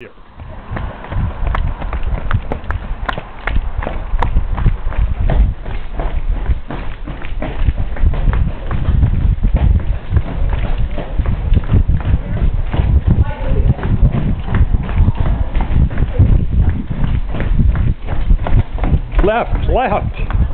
Here. Left, left.